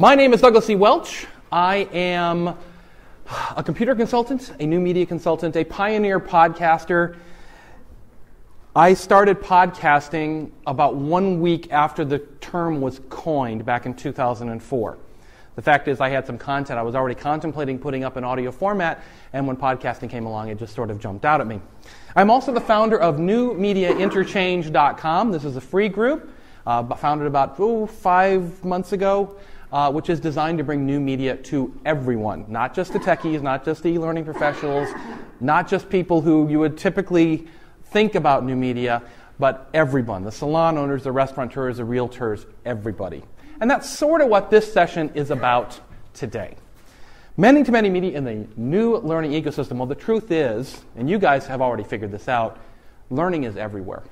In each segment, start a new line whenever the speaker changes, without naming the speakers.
My name is Douglas C. Welch. I am a computer consultant, a new media consultant, a pioneer podcaster. I started podcasting about one week after the term was coined back in 2004. The fact is, I had some content I was already contemplating putting up in audio format, and when podcasting came along, it just sort of jumped out at me. I'm also the founder of NewMediaInterchange.com. This is a free group, uh, founded about oh, five months ago, uh, which is designed to bring new media to everyone, not just the techies, not just the e-learning professionals, not just people who you would typically think about new media, but everyone the salon owners, the restaurateurs, the realtors, everybody. And that's sort of what this session is about today. Many to many media in the new learning ecosystem. Well, the truth is, and you guys have already figured this out, learning is everywhere.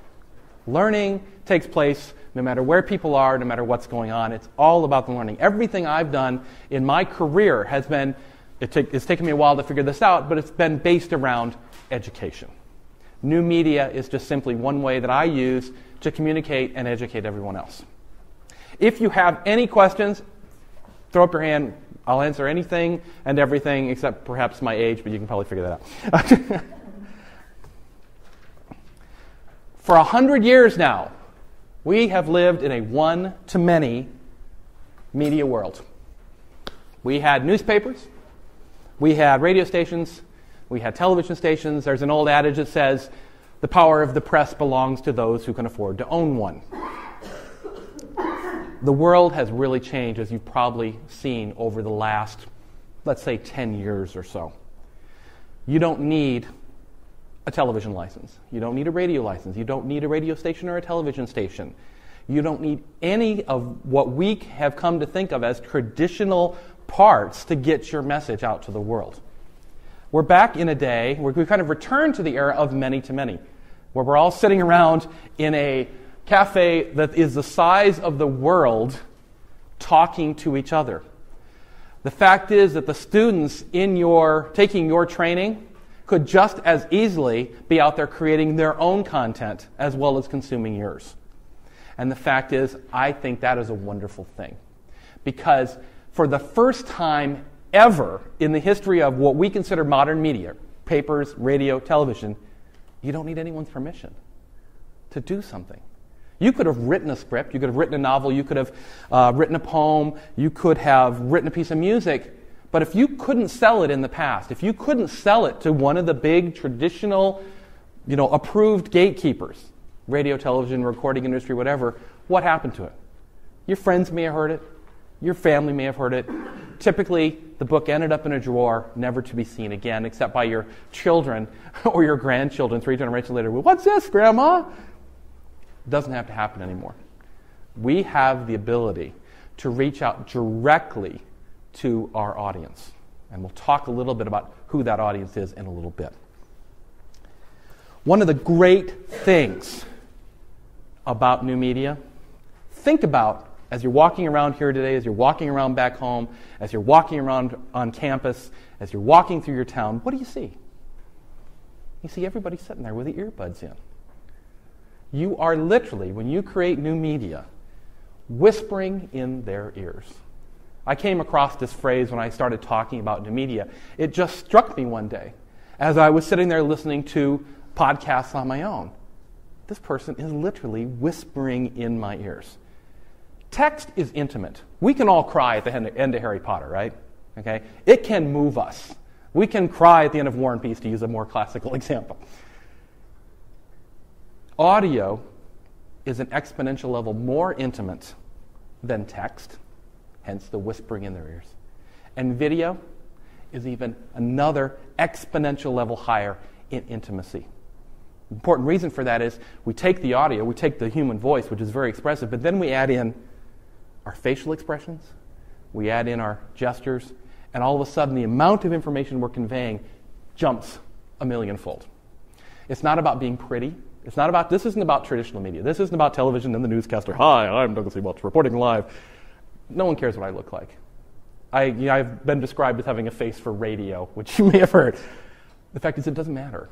Learning takes place no matter where people are, no matter what's going on. It's all about the learning. Everything I've done in my career has been, it t- it's taken me a while to figure this out, but it's been based around education. New media is just simply one way that I use to communicate and educate everyone else. If you have any questions, throw up your hand. I'll answer anything and everything except perhaps my age, but you can probably figure that out. For a hundred years now, we have lived in a one to many media world. We had newspapers, we had radio stations, we had television stations. There's an old adage that says, the power of the press belongs to those who can afford to own one the world has really changed, as you've probably seen over the last, let's say, 10 years or so. You don't need a television license. You don't need a radio license. You don't need a radio station or a television station. You don't need any of what we have come to think of as traditional parts to get your message out to the world. We're back in a day where we kind of returned to the era of many to many, where we're all sitting around in a cafe that is the size of the world talking to each other. The fact is that the students in your taking your training could just as easily be out there creating their own content as well as consuming yours. And the fact is, I think that is a wonderful thing. Because for the first time ever in the history of what we consider modern media, papers, radio, television, you don't need anyone's permission to do something. You could have written a script, you could have written a novel, you could have uh, written a poem, you could have written a piece of music. But if you couldn't sell it in the past, if you couldn't sell it to one of the big traditional, you know, approved gatekeepers, radio, television, recording industry, whatever, what happened to it? Your friends may have heard it, your family may have heard it. Typically, the book ended up in a drawer, never to be seen again, except by your children or your grandchildren three generations later. Well, what's this, Grandma? doesn't have to happen anymore. We have the ability to reach out directly to our audience. And we'll talk a little bit about who that audience is in a little bit. One of the great things about new media, think about as you're walking around here today, as you're walking around back home, as you're walking around on campus, as you're walking through your town, what do you see? You see everybody sitting there with the earbuds in. You are literally, when you create new media, whispering in their ears. I came across this phrase when I started talking about new media. It just struck me one day as I was sitting there listening to podcasts on my own. This person is literally whispering in my ears. Text is intimate. We can all cry at the end of Harry Potter, right? Okay? It can move us. We can cry at the end of War and Peace, to use a more classical example. Audio is an exponential level more intimate than text, hence the whispering in their ears. And video is even another exponential level higher in intimacy. The important reason for that is we take the audio, we take the human voice, which is very expressive, but then we add in our facial expressions, we add in our gestures, and all of a sudden the amount of information we're conveying jumps a millionfold. It's not about being pretty, it's not about, this isn't about traditional media. This isn't about television and the newscaster. Hi, I'm Douglas C. Welch, reporting live. No one cares what I look like. I, you know, I've been described as having a face for radio, which you may have heard. The fact is, it doesn't matter.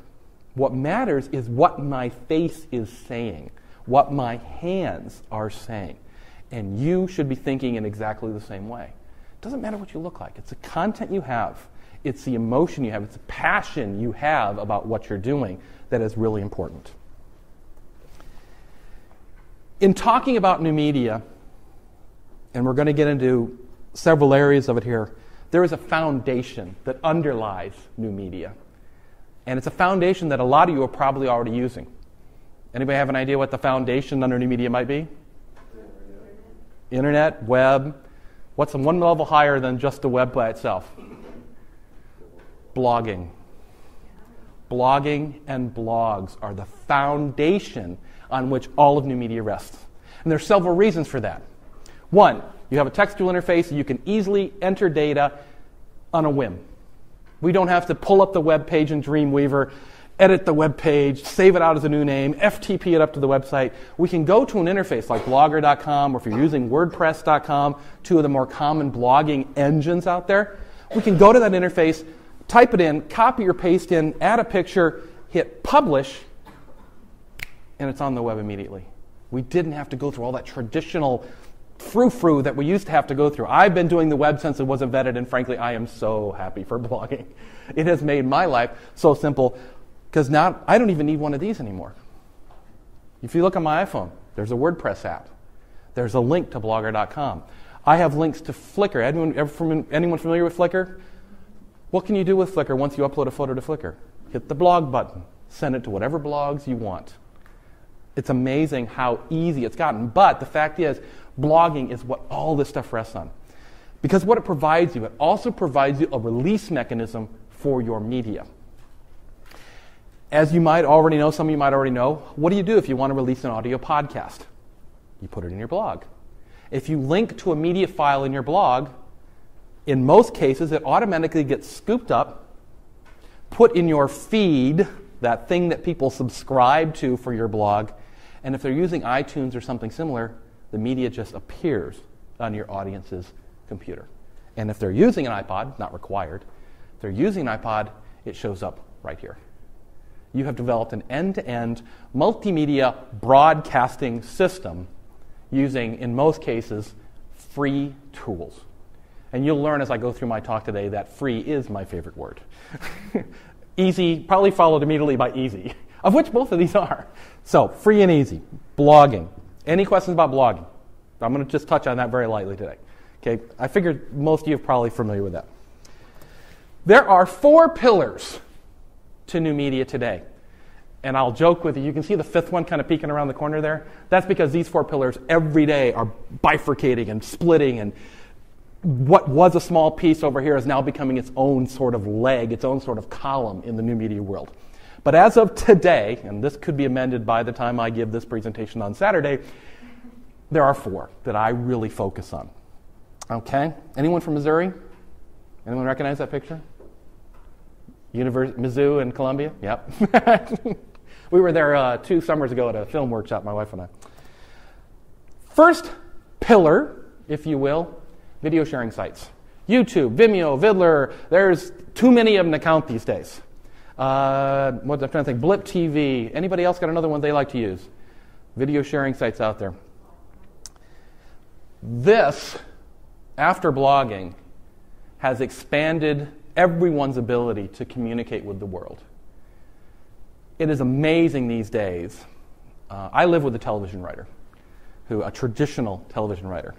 What matters is what my face is saying, what my hands are saying. And you should be thinking in exactly the same way. It doesn't matter what you look like, it's the content you have, it's the emotion you have, it's the passion you have about what you're doing that is really important. In talking about new media, and we're going to get into several areas of it here, there is a foundation that underlies new media. And it's a foundation that a lot of you are probably already using. Anybody have an idea what the foundation under new media might be? Internet, web. What's one level higher than just the web by itself? Blogging. Blogging and blogs are the foundation on which all of new media rests. And there's several reasons for that. One, you have a textual interface, you can easily enter data on a whim. We don't have to pull up the web page in Dreamweaver, edit the web page, save it out as a new name, FTP it up to the website. We can go to an interface like blogger.com, or if you're using WordPress.com, two of the more common blogging engines out there. We can go to that interface, type it in, copy or paste in, add a picture, hit publish, and it's on the web immediately. We didn't have to go through all that traditional frou-frou that we used to have to go through. I've been doing the web since it wasn't vetted, and frankly, I am so happy for blogging. It has made my life so simple because now I don't even need one of these anymore. If you look on my iPhone, there's a WordPress app. There's a link to blogger.com. I have links to Flickr. Anyone, from anyone familiar with Flickr? What can you do with Flickr once you upload a photo to Flickr? Hit the blog button. Send it to whatever blogs you want. It's amazing how easy it's gotten. But the fact is, blogging is what all this stuff rests on. Because what it provides you, it also provides you a release mechanism for your media. As you might already know, some of you might already know, what do you do if you want to release an audio podcast? You put it in your blog. If you link to a media file in your blog, in most cases, it automatically gets scooped up, put in your feed, that thing that people subscribe to for your blog, and if they're using iTunes or something similar, the media just appears on your audience's computer. And if they're using an iPod, not required, if they're using an iPod, it shows up right here. You have developed an end to end multimedia broadcasting system using, in most cases, free tools. And you'll learn as I go through my talk today that free is my favorite word. easy, probably followed immediately by easy, of which both of these are. So, free and easy. Blogging, any questions about blogging? I'm going to just touch on that very lightly today. Okay, I figured most of you are probably familiar with that. There are four pillars to new media today. And I'll joke with you, you can see the fifth one kind of peeking around the corner there. That's because these four pillars every day are bifurcating and splitting, and what was a small piece over here is now becoming its own sort of leg, its own sort of column in the new media world. But as of today, and this could be amended by the time I give this presentation on Saturday, there are four that I really focus on. Okay? Anyone from Missouri? Anyone recognize that picture? Univers- Mizzou and Columbia? Yep. we were there uh, two summers ago at a film workshop, my wife and I. First pillar, if you will, video sharing sites. YouTube, Vimeo, Viddler, there's too many of them to count these days. Uh, what I'm trying to think, Blip TV. Anybody else got another one they like to use? Video sharing sites out there. This, after blogging, has expanded everyone's ability to communicate with the world. It is amazing these days. Uh, I live with a television writer, who a traditional television writer.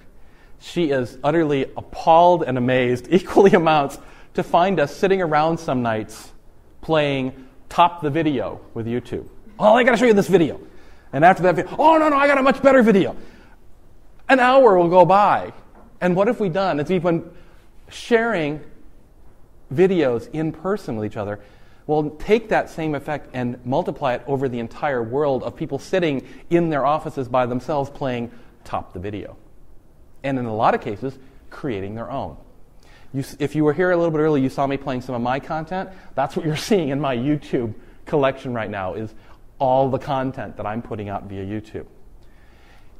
She is utterly appalled and amazed, equally amounts, to find us sitting around some nights playing top the video with YouTube. Oh, I got to show you this video. And after that video, oh, no, no, I got a much better video. An hour will go by. And what have we done? It's we've sharing videos in person with each other. Well, take that same effect and multiply it over the entire world of people sitting in their offices by themselves playing top the video. And in a lot of cases, creating their own. You, if you were here a little bit early, you saw me playing some of my content. That's what you're seeing in my YouTube collection right now is all the content that I'm putting out via YouTube.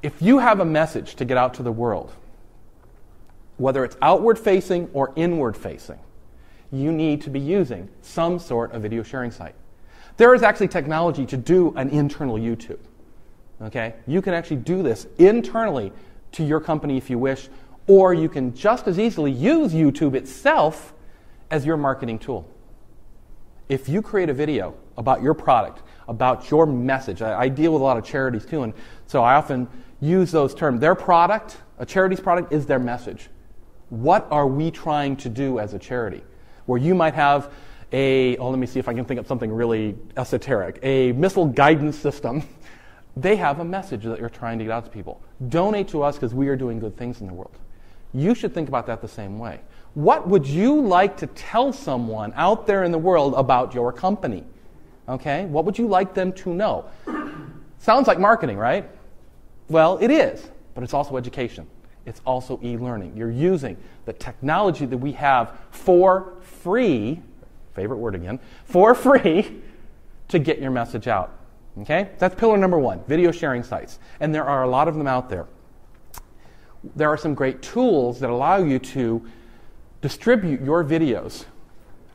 If you have a message to get out to the world, whether it's outward facing or inward facing, you need to be using some sort of video sharing site. There is actually technology to do an internal YouTube. Okay? You can actually do this internally to your company if you wish, Or you can just as easily use YouTube itself as your marketing tool. If you create a video about your product, about your message, I, I, deal with a lot of charities too, and so I often use those terms. Their product, a charity's product, is their message. What are we trying to do as a charity? Where you might have a, oh, let me see if I can think of something really esoteric, a missile guidance system. They have a message that you're trying to get out to people. Donate to us because we are doing good things in the world. You should think about that the same way. What would you like to tell someone out there in the world about your company? Okay? What would you like them to know? Sounds like marketing, right? Well, it is, but it's also education. It's also e learning. You're using the technology that we have for free, favorite word again, for free to get your message out. Okay? That's pillar number one video sharing sites. And there are a lot of them out there. There are some great tools that allow you to distribute your videos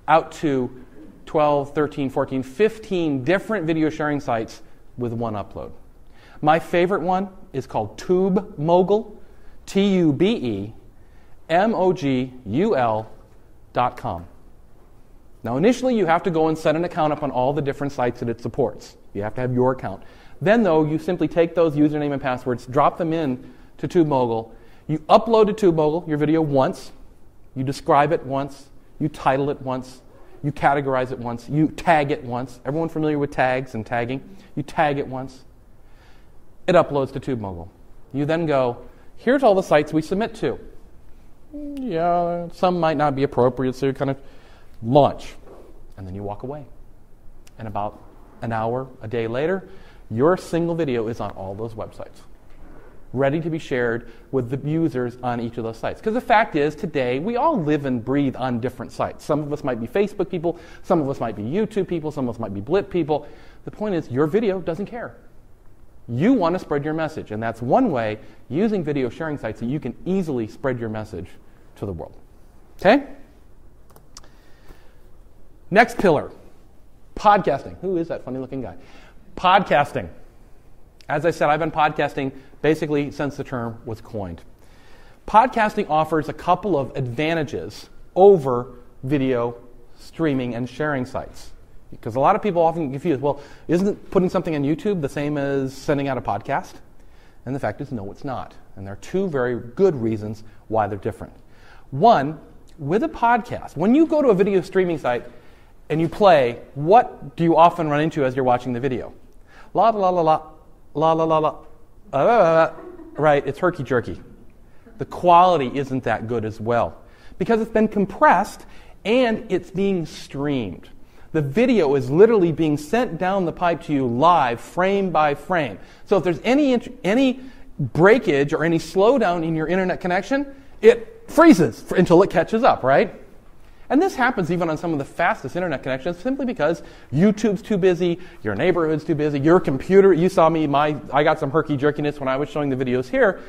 out to 12, 13, 14, 15 different video sharing sites with one upload. My favorite one is called Tube Mogul, T U B E M O G U L dot com. Now, initially, you have to go and set an account up on all the different sites that it supports. You have to have your account. Then, though, you simply take those username and passwords, drop them in to TubeMogul. You upload to TubeMogul your video once, you describe it once, you title it once, you categorize it once, you tag it once. Everyone familiar with tags and tagging? You tag it once. It uploads to TubeMogul. You then go, here's all the sites we submit to. Yeah, some might not be appropriate, so you kind of launch, and then you walk away. And about an hour, a day later, your single video is on all those websites, ready to be shared with the users on each of those sites. Because the fact is, today, we all live and breathe on different sites. Some of us might be Facebook people, some of us might be YouTube people, some of us might be Blip people. The point is, your video doesn't care. You want to spread your message, and that's one way using video sharing sites that you can easily spread your message to the world. Okay? Next pillar podcasting. Who is that funny looking guy? Podcasting. As I said, I've been podcasting basically since the term was coined. Podcasting offers a couple of advantages over video streaming and sharing sites. Because a lot of people often get confused. well, isn't putting something on YouTube the same as sending out a podcast? And the fact is, no, it's not. And there are two very good reasons why they're different. One, with a podcast, when you go to a video streaming site and you play, what do you often run into as you're watching the video? La la la la la, la la la la, uh, uh, uh, right, it's herky jerky. The quality isn't that good as well because it's been compressed and it's being streamed. The video is literally being sent down the pipe to you live, frame by frame. So if there's any, any breakage or any slowdown in your internet connection, it freezes until it catches up, right? And this happens even on some of the fastest internet connections simply because YouTube's too busy, your neighborhood's too busy, your computer, you saw me, my, I got some herky jerkiness when I was showing the videos here.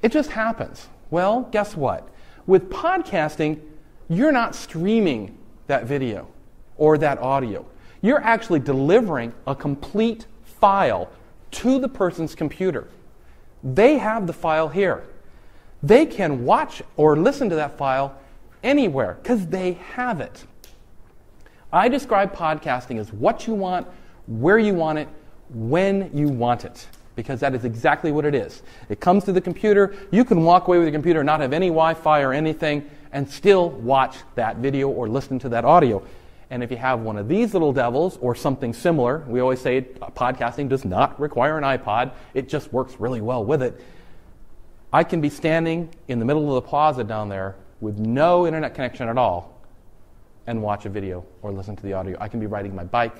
It just happens. Well, guess what? With podcasting, you're not streaming that video or that audio. You're actually delivering a complete file to the person's computer. They have the file here. They can watch or listen to that file anywhere because they have it. I describe podcasting as what you want, where you want it, when you want it, because that is exactly what it is. It comes to the computer. You can walk away with your computer, not have any Wi Fi or anything, and still watch that video or listen to that audio. And if you have one of these little devils or something similar, we always say podcasting does not require an iPod, it just works really well with it. I can be standing in the middle of the plaza down there with no internet connection at all and watch a video or listen to the audio. I can be riding my bike,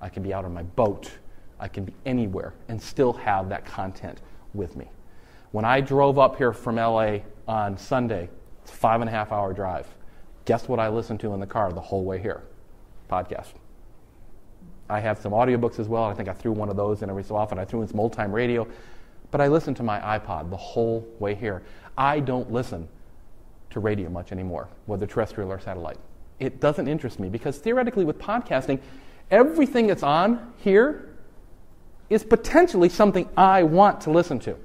I can be out on my boat, I can be anywhere and still have that content with me. When I drove up here from LA on Sunday, it's a five and a half hour drive. Guess what I listened to in the car the whole way here? Podcast. I have some audiobooks as well. I think I threw one of those in every so often. I threw in some old time radio. But I listened to my iPod the whole way here. I don't listen to radio much anymore, whether terrestrial or satellite. It doesn't interest me because theoretically, with podcasting, everything that's on here is potentially something I want to listen to.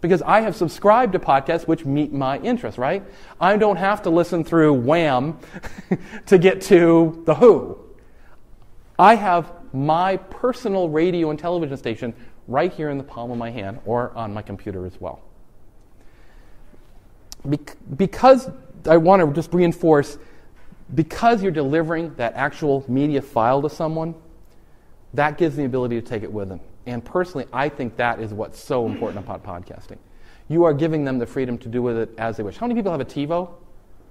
because I have subscribed to podcasts which meet my interests, right? I don't have to listen through Wham to get to The Who. I have my personal radio and television station right here in the palm of my hand or on my computer as well. Because I want to just reinforce because you're delivering that actual media file to someone, that gives the ability to take it with them. And personally, I think that is what's so important about podcasting. You are giving them the freedom to do with it as they wish. How many people have a TiVo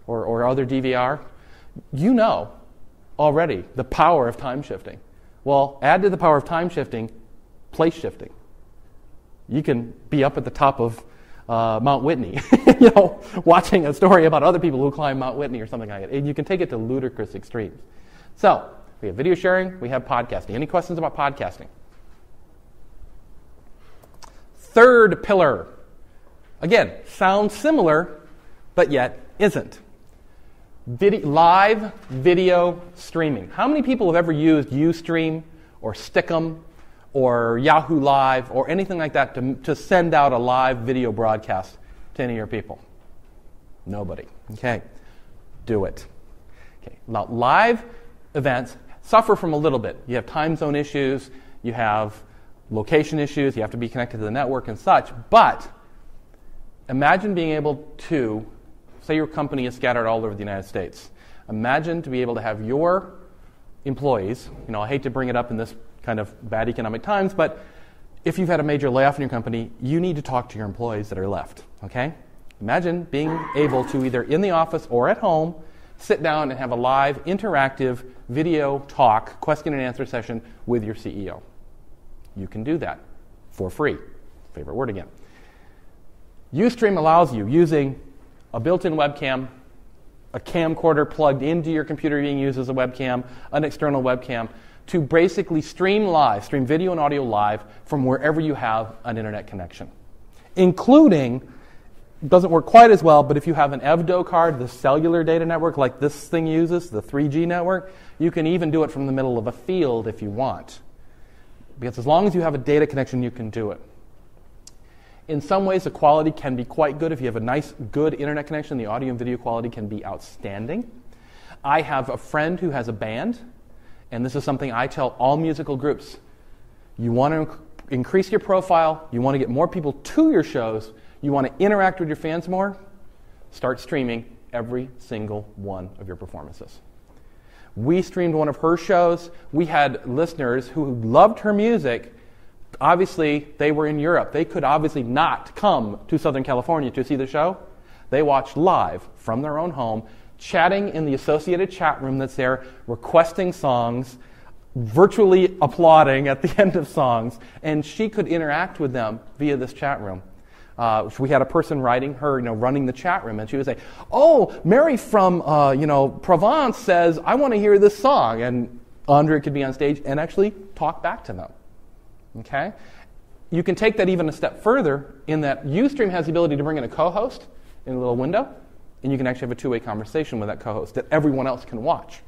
or, or other DVR? You know already the power of time shifting. Well, add to the power of time shifting, place shifting. You can be up at the top of uh, Mount Whitney, you know, watching a story about other people who climb Mount Whitney or something like that. You can take it to ludicrous extremes. So, we have video sharing, we have podcasting. Any questions about podcasting? Third pillar. Again, sounds similar, but yet isn't. Video, live video streaming. How many people have ever used Ustream or Stickam or Yahoo Live or anything like that to, to send out a live video broadcast to any of your people? Nobody. Okay. Do it. Okay. Now, live events suffer from a little bit. You have time zone issues, you have location issues, you have to be connected to the network and such, but imagine being able to, say your company is scattered all over the United States. Imagine to be able to have your employees, you know, I hate to bring it up in this kind of bad economic times, but if you've had a major layoff in your company, you need to talk to your employees that are left, okay? Imagine being able to either in the office or at home sit down and have a live, interactive video talk, question and answer session with your CEO. You can do that for free. Favorite word again. Ustream allows you, using a built in webcam, a camcorder plugged into your computer being used as a webcam, an external webcam, to basically stream live, stream video and audio live from wherever you have an internet connection, including doesn't work quite as well, but if you have an EVDO card, the cellular data network like this thing uses, the 3G network, you can even do it from the middle of a field if you want. Because as long as you have a data connection, you can do it. In some ways, the quality can be quite good. If you have a nice, good internet connection, the audio and video quality can be outstanding. I have a friend who has a band, and this is something I tell all musical groups. You want to inc- increase your profile, you want to get more people to your shows, you want to interact with your fans more, start streaming every single one of your performances. We streamed one of her shows. We had listeners who loved her music. Obviously, they were in Europe. They could obviously not come to Southern California to see the show. They watched live from their own home chatting in the associated chat room that's there, requesting songs, virtually applauding at the end of songs, and she could interact with them via this chat room. Uh, we had a person writing her, you know, running the chat room, and she would say, "Oh, Mary from, uh, you know, Provence says I want to hear this song," and Andre could be on stage and actually talk back to them. Okay, you can take that even a step further in that UStream has the ability to bring in a co-host in a little window and you can actually have a two way conversation with that co host that everyone else can watch.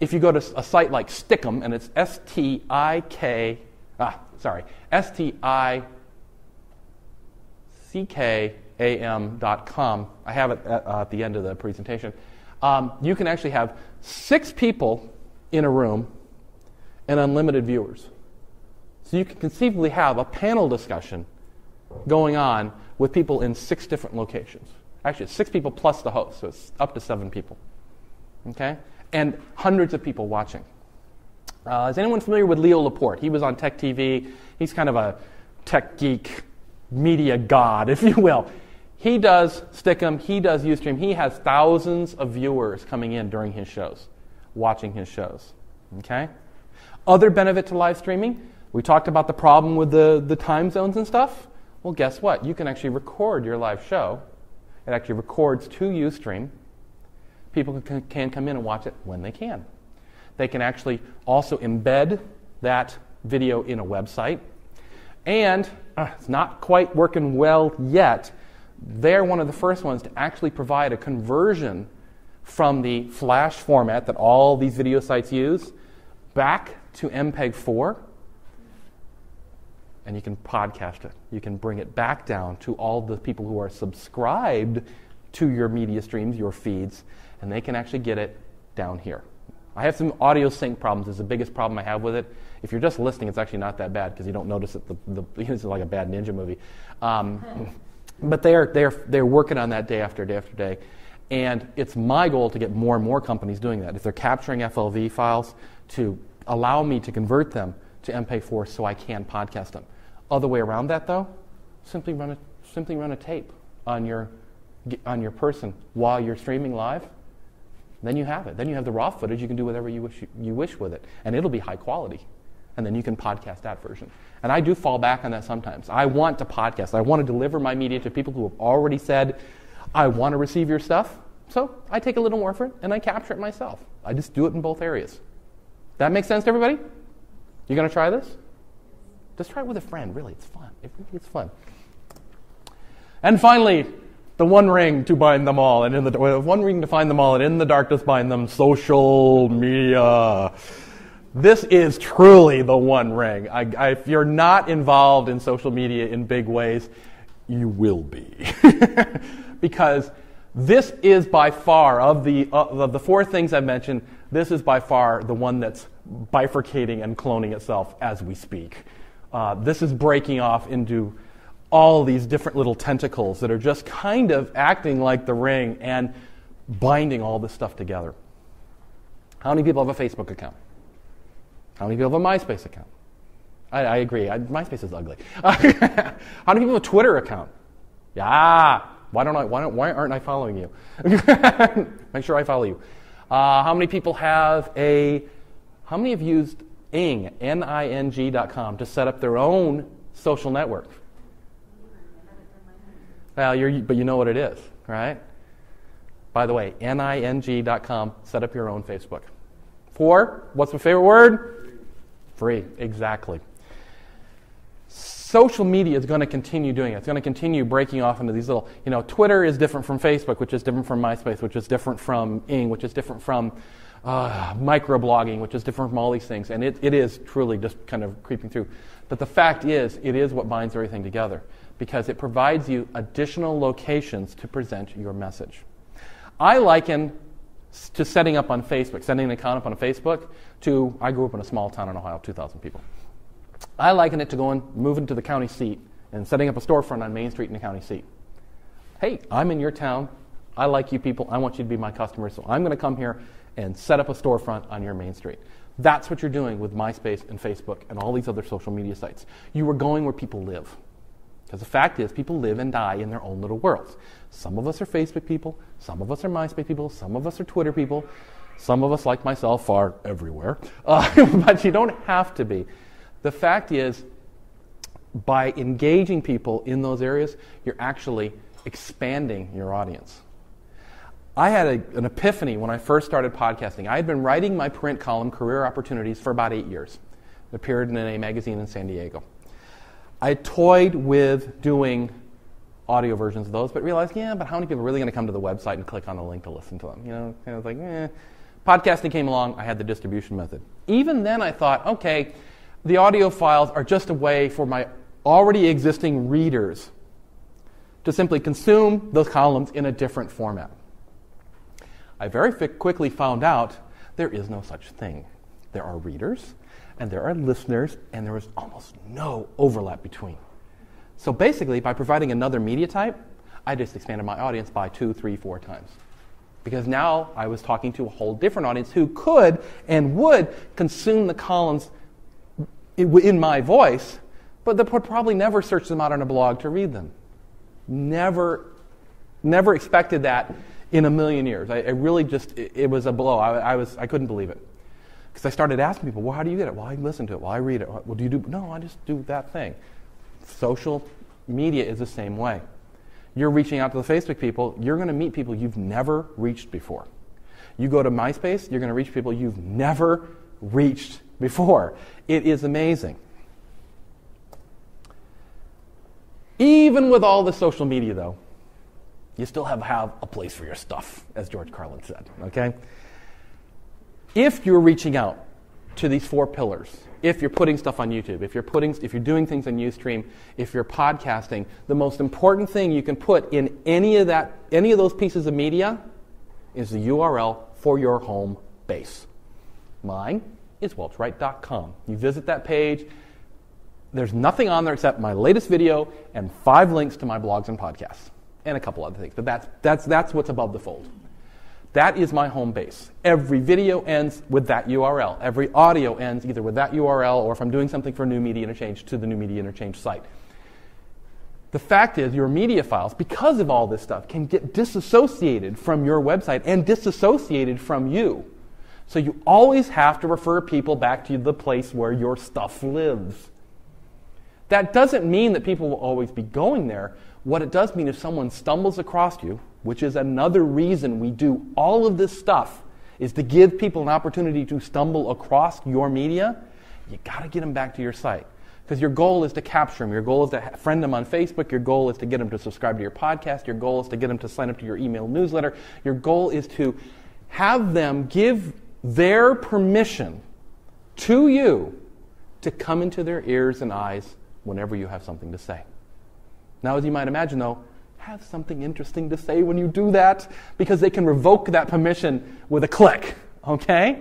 If you go to a site like Stickam, and it's S T I K, ah, sorry, S T I C K A M dot com, I have it at, uh, at, the end of the presentation, um, you can actually have six people in a room and unlimited viewers. So you can conceivably have a panel discussion going on with people in six different locations. Actually, six people plus the host, so it's up to seven people. Okay? And hundreds of people watching. Uh, is anyone familiar with Leo Laporte? He was on Tech TV. He's kind of a tech geek, media god, if you will. He does Stickam, he does Ustream. He has thousands of viewers coming in during his shows, watching his shows. Okay? Other benefit to live streaming, we talked about the problem with the, the time zones and stuff. Well, guess what? You can actually record your live show it actually records to Ustream. People can, can come in and watch it when they can. They can actually also embed that video in a website. And uh, it's not quite working well yet. They're one of the first ones to actually provide a conversion from the flash format that all these video sites use back to MPEG 4 and you can podcast it. You can bring it back down to all the people who are subscribed to your media streams, your feeds, and they can actually get it down here. I have some audio sync problems. It's the biggest problem I have with it. If you're just listening, it's actually not that bad because you don't notice it. The, the, it's like a bad ninja movie. Um, but they're, they're, they're working on that day after day after day. And it's my goal to get more and more companies doing that. If they're capturing FLV files, to allow me to convert them to MP4 so I can podcast them. Other way around that, though, simply run a, simply run a tape on your, on your person while you're streaming live. Then you have it. Then you have the raw footage. You can do whatever you wish, you wish with it. And it'll be high quality. And then you can podcast that version. And I do fall back on that sometimes. I want to podcast. I want to deliver my media to people who have already said, I want to receive your stuff. So I take a little more for it and I capture it myself. I just do it in both areas. That makes sense to everybody? You going to try this? Just try it with a friend. Really, it's fun. It really is fun. And finally, the one ring to bind them all, and in the one ring to find them all, and in the darkness bind them. Social media. This is truly the one ring. I, I, if you're not involved in social media in big ways, you will be, because this is by far of the uh, of the four things I've mentioned. This is by far the one that's bifurcating and cloning itself as we speak. Uh, this is breaking off into all these different little tentacles that are just kind of acting like the ring and binding all this stuff together. How many people have a Facebook account? How many people have a MySpace account? I, I agree. I, MySpace is ugly. How many people have a Twitter account? Yeah. Why don't I? Why, don't, why aren't I following you? Make sure I follow you. Uh, how many people have a? How many have used Ning, N-I-N-G dot com to set up their own social network? Well, you're, but you know what it is, right? By the way, N-I-N-G.com, set up your own Facebook. For, what's my favorite word? Free, exactly. Social media is going to continue doing it. It's going to continue breaking off into these little, you know, Twitter is different from Facebook, which is different from MySpace, which is different from Ning, which is different from uh, microblogging, which is different from all these things. And it, it is truly just kind of creeping through. But the fact is, it is what binds everything together because it provides you additional locations to present your message. I liken to setting up on Facebook, setting an account up on Facebook, to I grew up in a small town in Ohio, 2,000 people. I liken it to going, moving to the county seat and setting up a storefront on Main Street in the county seat. Hey, I'm in your town. I like you people. I want you to be my customers. So I'm going to come here and set up a storefront on your Main Street. That's what you're doing with MySpace and Facebook and all these other social media sites. You are going where people live. Because the fact is, people live and die in their own little worlds. Some of us are Facebook people, some of us are MySpace people, some of us are Twitter people, some of us, like myself, are everywhere. Uh, but you don't have to be. The fact is, by engaging people in those areas, you're actually expanding your audience. I had a, an epiphany when I first started podcasting. I had been writing my print column, Career Opportunities, for about eight years. It appeared in a magazine in San Diego. I toyed with doing audio versions of those, but realized, yeah, but how many people are really going to come to the website and click on the link to listen to them? You know, I was like, eh. Podcasting came along, I had the distribution method. Even then, I thought, okay, the audio files are just a way for my already existing readers to simply consume those columns in a different format. I very quickly found out there is no such thing. There are readers, and there are listeners, and there is almost no overlap between. So basically, by providing another media type, I just expanded my audience by two, three, four times. Because now I was talking to a whole different audience who could and would consume the columns in my voice, but that would probably never search them out on a blog to read them. Never, never expected that in a million years. I, really just, it, it, was a blow. I, I, was, I couldn't believe it. Because I started asking people, well, how do you get it? Well, I listen to it. Well, I read it. Well, do you do? No, I just do that thing. Social media is the same way. You're reaching out to the Facebook people, you're going to meet people you've never reached before. You go to MySpace, you're going to reach people you've never reached before. It is amazing. Even with all the social media, though, you still have, have a place for your stuff, as George Carlin said. Okay? If you're reaching out to these four pillars. If you're putting stuff on YouTube, if you're putting, if you're doing things on UStream, if you're podcasting, the most important thing you can put in any of that, any of those pieces of media, is the URL for your home base. Mine is welchwrite.com. You visit that page. There's nothing on there except my latest video and five links to my blogs and podcasts, and a couple other things. But that's that's that's what's above the fold. That is my home base. Every video ends with that URL. Every audio ends either with that URL or if I'm doing something for New Media Interchange to the New Media Interchange site. The fact is, your media files, because of all this stuff, can get disassociated from your website and disassociated from you. So you always have to refer people back to the place where your stuff lives. That doesn't mean that people will always be going there. What it does mean if someone stumbles across you, which is another reason we do all of this stuff, is to give people an opportunity to stumble across your media, you got to get them back to your site. Because your goal is to capture them. Your goal is to friend them on Facebook. Your goal is to get them to subscribe to your podcast. Your goal is to get them to sign up to your email newsletter. Your goal is to have them give their permission to you to come into their ears and eyes whenever you have something to say. Now, as you might imagine, though, have something interesting to say when you do that because they can revoke that permission with a click, okay?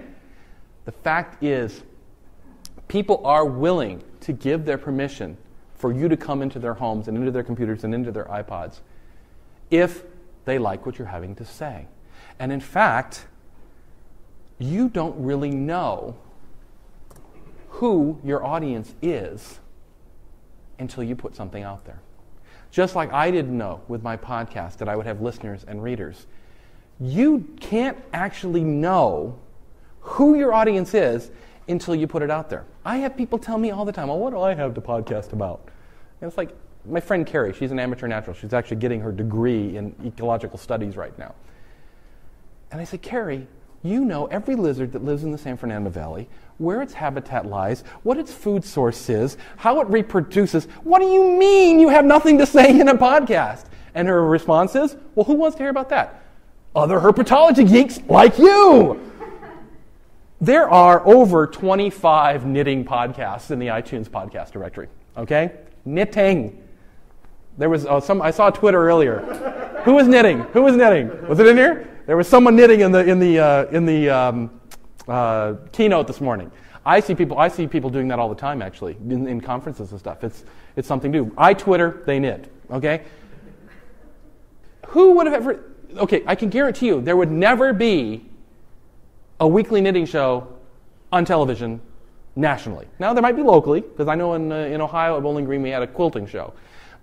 The fact is, people are willing to give their permission for you to come into their homes and into their computers and into their iPods if they like what you're having to say. And in fact, you don't really know who your audience is until you put something out there. Just like I didn't know with my podcast that I would have listeners and readers. You can't actually know who your audience is until you put it out there. I have people tell me all the time, well, what do I have to podcast about? And it's like, my friend Carrie, she's an amateur natural. She's actually getting her degree in ecological studies right now. And I said, Carrie, you know every lizard that lives in the San Fernando Valley, where its habitat lies, what its food source is, how it reproduces. What do you mean you have nothing to say in a podcast? And her response is, Well, who wants to hear about that? Other herpetology geeks like you. There are over 25 knitting podcasts in the iTunes podcast directory. Okay? Knitting. There was oh, some, I saw Twitter earlier. Who was knitting? Who was knitting? Was it in here? There was someone knitting in the, in the, uh, in the um, uh, keynote this morning. I see people. I see people doing that all the time, actually, in, in conferences and stuff. It's it's something new. I Twitter, they knit. Okay. Who would have ever? Okay, I can guarantee you there would never be a weekly knitting show on television nationally. Now there might be locally, because I know in uh, in Ohio at Bowling Green we had a quilting show,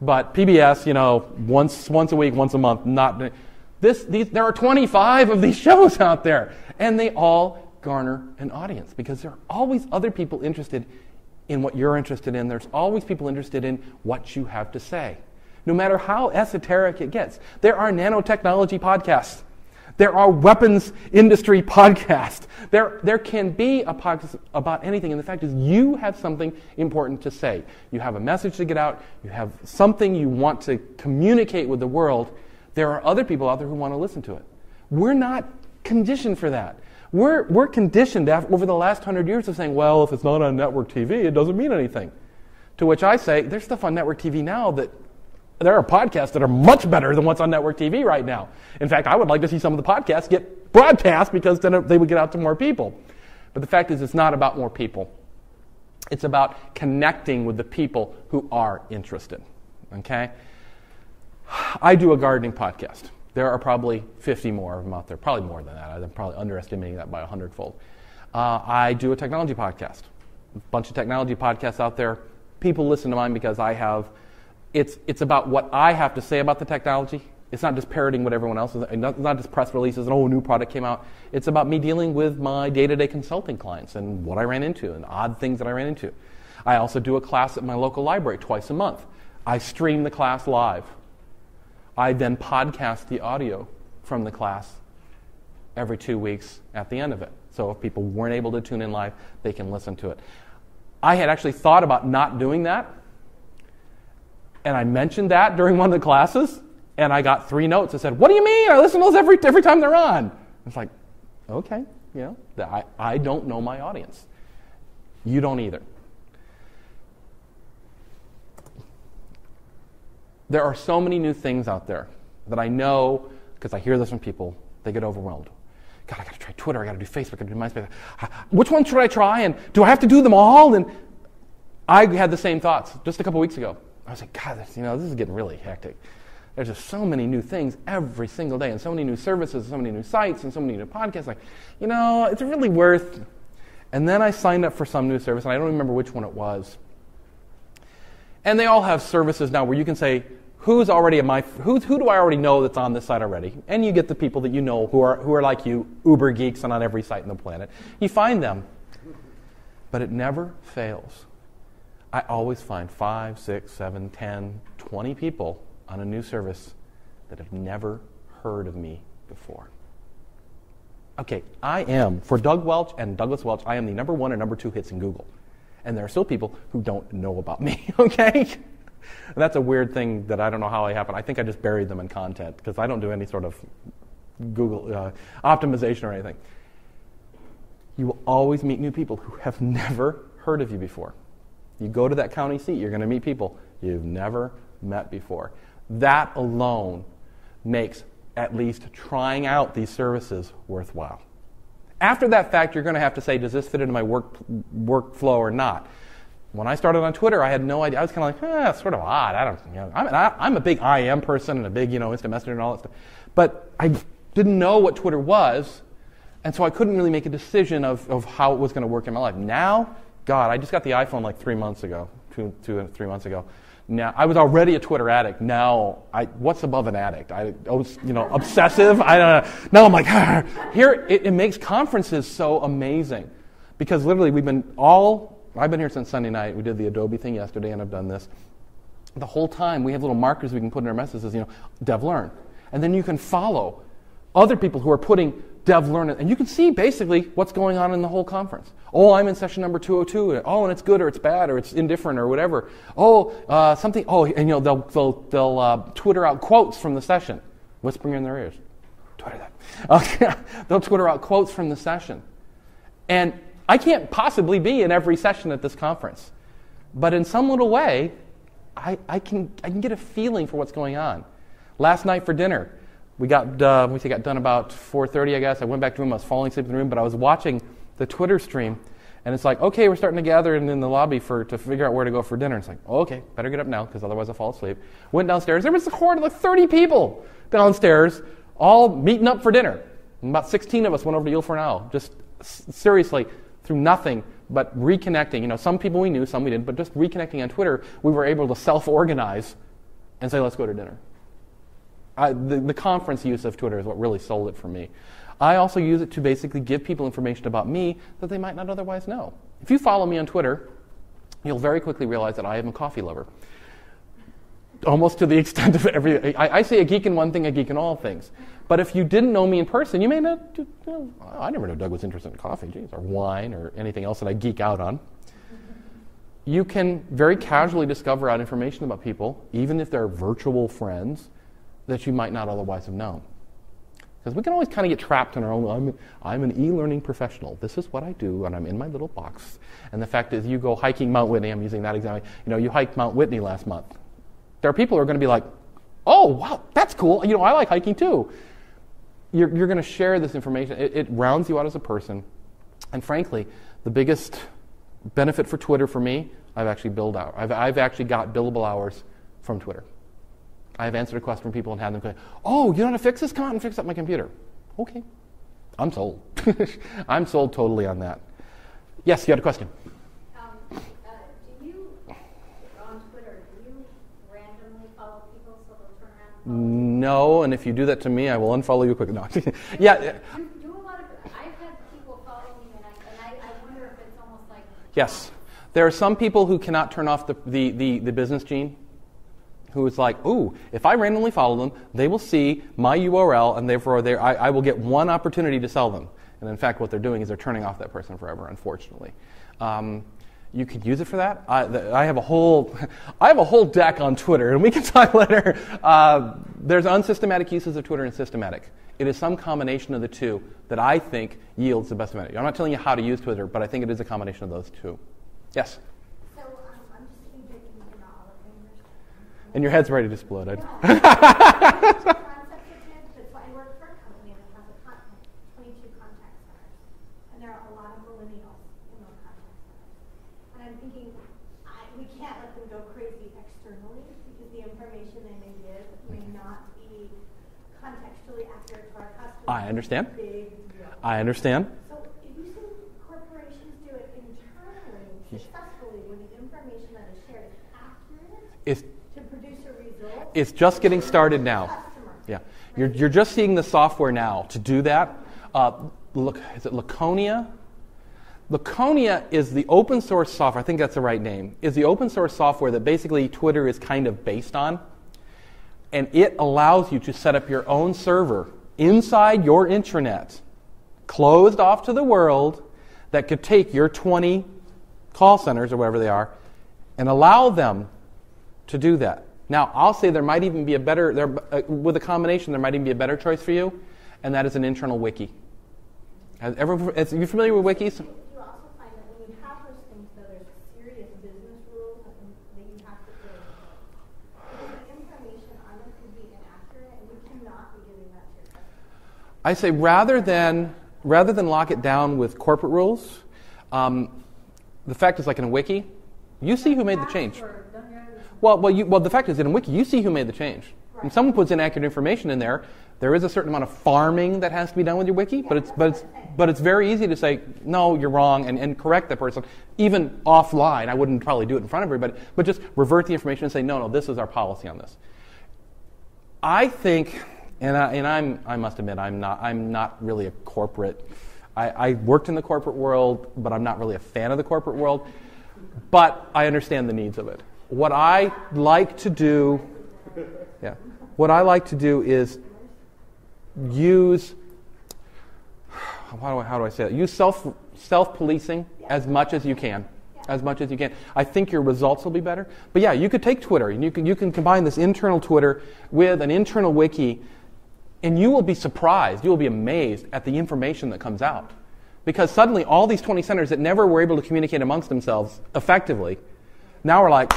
but PBS, you know, once once a week, once a month, not. This, these, there are 25 of these shows out there, and they all garner an audience because there are always other people interested in what you're interested in. There's always people interested in what you have to say, no matter how esoteric it gets. There are nanotechnology podcasts. There are weapons industry podcasts. There, there can be a podcast about anything, and the fact is, you have something important to say. You have a message to get out, you have something you want to communicate with the world. There are other people out there who want to listen to it. We're not conditioned for that. We're, we're conditioned after, over the last hundred years of saying, well, if it's not on network TV, it doesn't mean anything. To which I say, there's stuff on network TV now that there are podcasts that are much better than what's on network TV right now. In fact, I would like to see some of the podcasts get broadcast because then they would get out to more people. But the fact is, it's not about more people. It's about connecting with the people who are interested. Okay? I do a gardening podcast. There are probably 50 more of them out there, probably more than that. I'm probably underestimating that by a hundredfold. Uh, I do a technology podcast. A bunch of technology podcasts out there. People listen to mine because I have, it's, it's about what I have to say about the technology. It's not just parroting what everyone else is, it's not just press releases and, oh, a new product came out. It's about me dealing with my day to day consulting clients and what I ran into and odd things that I ran into. I also do a class at my local library twice a month. I stream the class live. I then podcast the audio from the class every two weeks at the end of it. So if people weren't able to tune in live, they can listen to it. I had actually thought about not doing that. And I mentioned that during one of the classes, and I got three notes that said, What do you mean? I listen to those every, every time they're on. It's like, okay, you know, I, I don't know my audience. You don't either. There are so many new things out there that I know, because I hear this from people, they get overwhelmed. God, I got to try Twitter, I got to do Facebook, I got to do MySpace. Which one should I try? And do I have to do them all? And I had the same thoughts just a couple weeks ago. I was like, God, this, you know, this is getting really hectic. There's just so many new things every single day, and so many new services, and so many new sites, and so many new podcasts. Like, you know, it's really worth. And then I signed up for some new service, and I don't remember which one it was. And they all have services now where you can say, who's already at my who, who do I already know that's on this site already? And you get the people that you know who are who are like you, uber geeks and on every site on the planet. You find them. But it never fails. I always find five, six, seven, ten, twenty people on a new service that have never heard of me before. Okay, I am, for Doug Welch and Douglas Welch, I am the number one and number two hits in Google. And there are still people who don't know about me, okay? that's a weird thing that I don't know how it happened. I think I just buried them in content because I don't do any sort of Google uh, optimization or anything. You will always meet new people who have never heard of you before. You go to that county seat, you're going to meet people you've never met before. That alone makes at least trying out these services worthwhile. After that fact, you're going to have to say, does this fit into my work, workflow or not? When I started on Twitter, I had no idea. I was kind of like, eh, sort of odd. I don't, you know, I'm, I'm a big IM person and a big, you know, instant messenger and all that stuff. But I didn't know what Twitter was, and so I couldn't really make a decision of, of how it was going to work in my life. Now, God, I just got the iPhone like three months ago, two, two, three months ago. Now, I was already a Twitter addict. Now, I, what's above an addict? I, I was, you know, obsessive. I don't know. Now I'm like, ah. here, it, it makes conferences so amazing. Because literally, we've been all, I've been here since Sunday night. We did the Adobe thing yesterday, and I've done this. The whole time, we have little markers we can put in our messages, you know, DevLearn. And then you can follow other people who are putting DevLearn, and you can see basically what's going on in the whole conference. Oh, I'm in session number 202. Oh, and it's good or it's bad or it's indifferent or whatever. Oh, uh, something. Oh, and you know they'll they'll, they'll uh, Twitter out quotes from the session, whispering in their ears. Twitter that. Okay. they'll Twitter out quotes from the session, and I can't possibly be in every session at this conference, but in some little way, I, I can I can get a feeling for what's going on. Last night for dinner, we got uh, we got done about 4:30, I guess. I went back to the room. I was falling asleep in the room, but I was watching the Twitter stream, and it's like, okay, we're starting to gather in, in the lobby for to figure out where to go for dinner. It's like, oh, okay, better get up now because otherwise I'll fall asleep. Went downstairs. There was a horde of like 30 people downstairs, all meeting up for dinner. And about 16 of us went over to Il Fornaio, just s- seriously through nothing but reconnecting. You know, some people we knew, some we didn't, but just reconnecting on Twitter, we were able to self-organize and say, let's go to dinner. I, the, the conference use of Twitter is what really sold it for me. I also use it to basically give people information about me that they might not otherwise know. If you follow me on Twitter, you'll very quickly realize that I am a coffee lover. Almost to the extent of every. I, I say a geek in one thing, a geek in all things. But if you didn't know me in person, you may not. You know, I never knew Doug was interested in coffee, geez, or wine, or anything else that I geek out on. You can very casually discover out information about people, even if they're virtual friends that you might not otherwise have known. Because we can always kind of get trapped in our own, I'm, I'm an e learning professional. This is what I do, and I'm in my little box. And the fact is, you go hiking Mount Whitney, I'm using that example. You know, you hiked Mount Whitney last month. There are people who are going to be like, oh, wow, that's cool. You know, I like hiking too. You're, you're going to share this information. It, it rounds you out as a person. And frankly, the biggest benefit for Twitter for me, I've actually billed out. I've, I've actually got billable hours from Twitter. I've answered a question from people and had them say, Oh, you know how to fix this? Come on and fix up my computer. Okay. I'm sold. I'm sold totally on that. Yes, you had a question.
Um, uh, do you, on Twitter, do you randomly follow people so they'll turn around and follow you?
No, and if you do that to me, I will unfollow you quickly. No. yeah.
Do, do a lot of, I've had people follow me and I, and I, I wonder if it's almost like.
Yes. There are some people who cannot turn off the, the, the, the business gene who is like, ooh, if I randomly follow them, they will see my URL, and therefore I, I, will get one opportunity to sell them. And in fact, what they're doing is they're turning off that person forever, unfortunately. Um, you could use it for that. I, I, have a whole, I have a whole deck on Twitter, and we can talk later. Uh, there's unsystematic uses of Twitter and systematic. It is some combination of the two that I think yields the best amount. I'm not telling you how to use Twitter, but I think it is a combination of those two. Yes.
So um, I'm just
your head's ready to explode. I-
concept of it, but so I work for a company that has a con- 22 contact centers, and there are a lot of millennials in those contact centers. And I'm thinking, I, we can't let them go crazy externally because the information they may give may not be contextually accurate to our customers.
I understand. I understand.
So if you see corporations do it internally successfully, when the information that is shared is accurate
It's,
to produce a result.
it's just getting started now.
Customer.
Yeah. You're, you're just seeing the software now to do that. Uh, look, is it Laconica? Laconica is the open source software, I think that's the right name, is the open source software that basically Twitter is kind of based on. And it allows you to set up your own server inside your intranet, closed off to the world, that could take your 20 call centers or whatever they are and allow them to do that. Now, I'll say there might even be a better, there, uh, with a combination, there might even be a better choice for you, and that is an internal wiki. Has ever, is, you familiar with wikis?
You also find that when you have those things, though, there's serious business rules that that you have to put in place. Because the information on them could be inaccurate, and we cannot be giving that to your customers.
I say rather than rather than lock it down with corporate rules, um, the fact is like in a wiki, you see who made the change. Well, well, you, well, the fact is in a wiki, you see who made the change. When someone puts inaccurate information in there, there is a certain amount of farming that has to be done with your wiki, but it's but it's but it's very easy to say no, you're wrong, and, and correct that person even offline. I wouldn't probably do it in front of everybody, but just revert the information and say no, no, this is our policy on this. I think, and, I, and I'm, I must admit, I'm not, I'm not really a corporate. I, I worked in the corporate world, but I'm not really a fan of the corporate world. But I understand the needs of it. What I like to do, yeah, what I like to do is use. How do I, how do I say that? Use self self policing as much as you can as much as you can. I think your results will be better. But yeah, you could take Twitter and you can, you can combine this internal Twitter with an internal wiki, and you will be surprised, you will be amazed at the information that comes out. Because suddenly, all these 20 centers that never were able to communicate amongst themselves effectively now are like,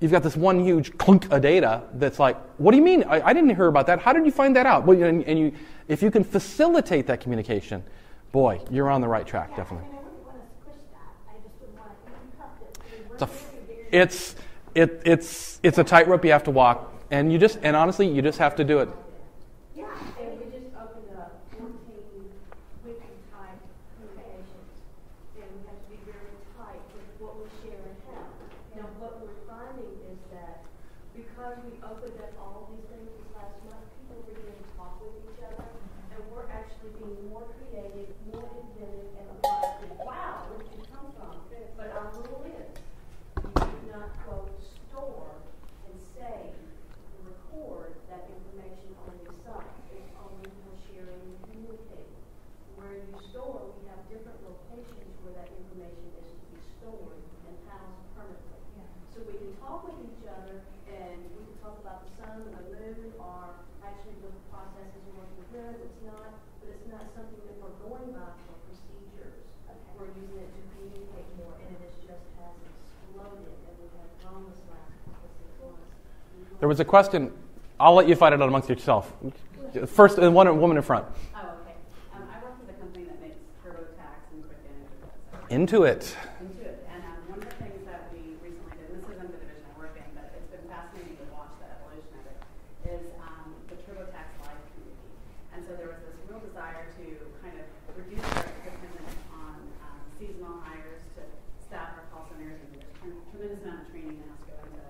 you've got this one huge clunk of data that's like, what do you mean? I, I didn't hear about that. How did you find that out? Well, and, and you, if you can facilitate that communication, boy, you're on the right track,
Yeah,
definitely.
I mean, I wouldn't want to squish that. I just would want to interrupt it. because
It's a, it's, it, it's, it's a tightrope you have to walk, and you just, and honestly, you just have to do it.
Yeah,
And we just opened up fourteen wiki type communications, and we have to be very tight with what we share and how. Now, what we're finding is that because we opened up all these things this last month, people were beginning to talk with each other, and we're actually being more creative, more inventive, and applying, wow, where did you come from? But our rule is, you do not quote, store and save, record that information on your site. It's only for sharing and communicating. Where you store, we have different locations where that information is to be stored and housed permanently. So we can talk with each other and we can talk about the sun and the moon or actually the process is working good, it's not, but it's not something that we're going by for procedures. We're using it to communicate more and it is just has exploded and we have grown this last couple of six months.
There was a question. I'll let you fight it out amongst yourself. First, uh, one woman in front.
Oh, okay. Um, I work with a company that makes TurboTax and Quick Intuit.
Into it.
Intuit. And um, one of the things that we recently did, and this isn't the division I work in, but it's been fascinating to watch the evolution of it, is um, the TurboTax Live community. And so there was this real desire to kind of reduce our dependence on um, seasonal hires to staff our call centers, and there's a tremendous amount of training that has to go into,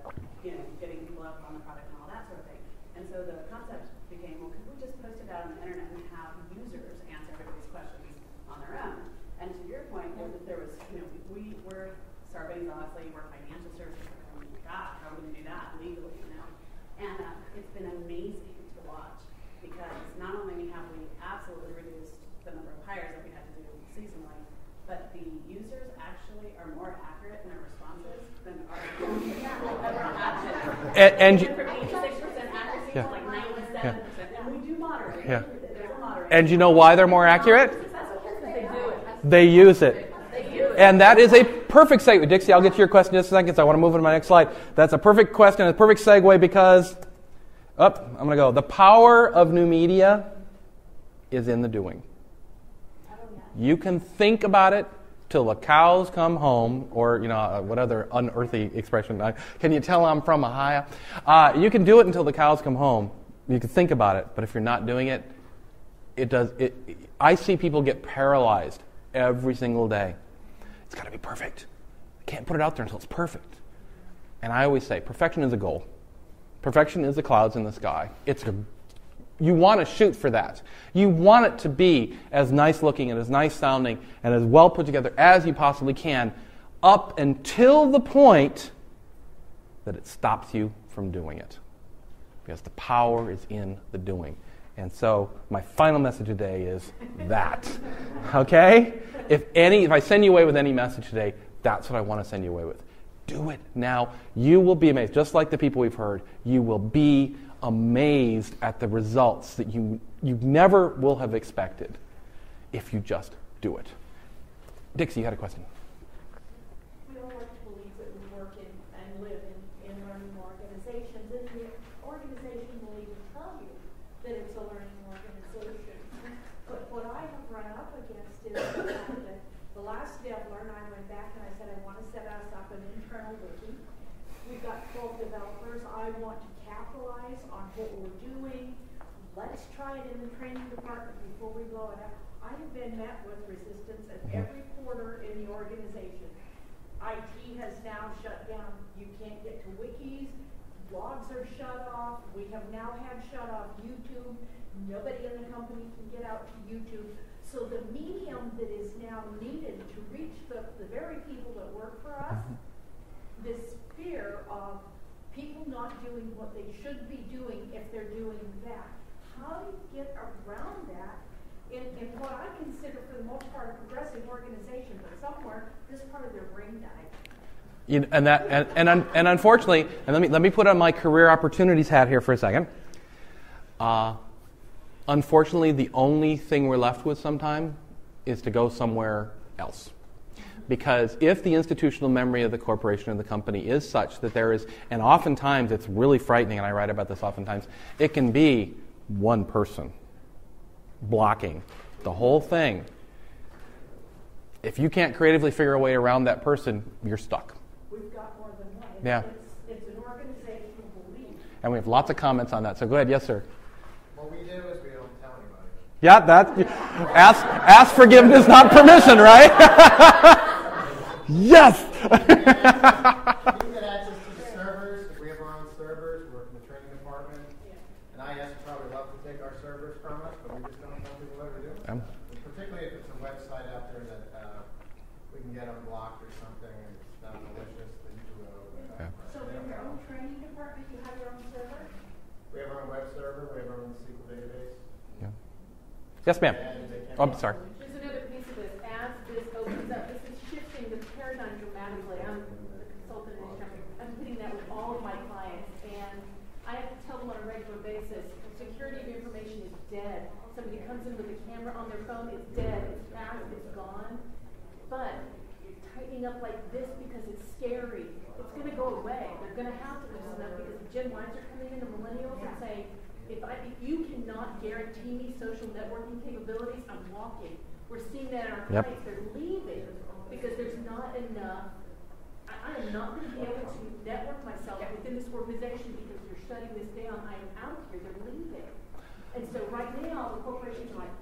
you know, getting people up on the product and all that sort of thing. And so the concept became, well, could we just post it out on the internet and have users answer everybody's questions on their own? And to your point, was that there was, you know, we were Sarbanes obviously, we're financial services, oh my gosh, how are we gonna do that legally, you know? And uh, it's been amazing to watch because not only have we absolutely reduced the number of hires that we had to do seasonally, but the users actually are more accurate in their responses than our ever had.
And, and, you-
From eighty-six percent accuracy
Yeah.
to like ninety-seven percent, and moderate.
Yeah.
A moderate.
and you know why they're more accurate?
They do it.
They use it. And that is a perfect segue. Dixie, I'll get to your question in just a second because I want to move on to my next slide. That's a perfect question, a perfect segue because, up, I'm going to go. The power of new media is in the doing. You can think about it till the cows come home, or you know uh, what other unearthly expression? Can you tell I'm from Ohio? Uh, you can do it until the cows come home. You can think about it, but if you're not doing it, it does. It, I see people get paralyzed every single day. It's got to be perfect. I can't put it out there until it's perfect. And I always say, perfection is a goal. Perfection is the clouds in the sky. It's a you want to shoot for that. You want it to be as nice looking and as nice sounding and as well put together as you possibly can, up until the point that it stops you from doing it. Because the power is in the doing. And so my final message today is that. Okay? If any if I send you away with any message today, that's what I want to send you away with. Do it now. You will be amazed. Just like the people we've heard, you will be amazed at the results that you, you never will have expected if you just do it. Dixie, you had a question.
We all like to believe that we work in and live in, in learning organizations, and the organization will even tell you that it's a learning organization. But what I have run up against is the fact that the last DevLearn, I went back and I said, I want to set us up an internal wiki. We've got 12 developers. I want to capitalize on what we're doing. Let's try it in the training department before we blow it up. I have been met with resistance at every corner in the organization. IT has now shut down. You can't get to wikis. Are shut off. We have now had shut off YouTube. Nobody in the company can get out to YouTube. So the medium that is now needed to reach the, the very people that work for us, mm-hmm. this fear of people not doing what they should be doing if they're doing that. How do you get around that in, in what I consider, for the most part, a progressive organization, but somewhere this part of their brain died?
You know, and that and, and, and unfortunately, and let me let me put on my career opportunities hat here for a second. Uh, unfortunately, the only thing we're left with sometimes is to go somewhere else because if the institutional memory of the corporation or the company is such that there is, and oftentimes it's really frightening, and I write about this oftentimes, it can be one person blocking the whole thing. If you can't creatively figure a way around that person, you're stuck.
We've got more than one.
Yeah.
It's, it's an organizational belief.
And we have lots of comments on that. So go ahead. Yes, sir.
What we do is we don't tell anybody.
Yeah, that ask ask forgiveness, not permission, right? Yes!
we get access to the servers. we have our own servers, we work in the training department. And IS would probably love to take our servers from us, but we just don't tell people what we're doing. Um. Particularly if it's a website out there that uh, we can get unblocked or something and it's not malicious, then you will.
Yeah. So in your own training department, you have your own server?
We have our own web server, we have our own SQL database.
Yeah. Yes, ma'am. Oh, I'm sorry.
There's another piece of this. As this opens up, this changing the paradigm dramatically. I'm a consultant and I'm hitting that with all of my clients, and I have to tell them on a regular basis, security of information is dead. Somebody comes in with a camera on their phone, it's dead, it's past, it's gone. But tightening up like this because it's scary, it's going to go away. They're going to have to loosen up because the Gen Ys are coming in, the millennials, and saying, if, I, if you cannot guarantee me social networking capabilities, I'm walking. We're seeing that in our yep. clients. They're leaving because there's not enough. I, I am not going to be able to network myself within this organization because you're shutting this down. I am out here. They're leaving. And so right now, the corporations are like,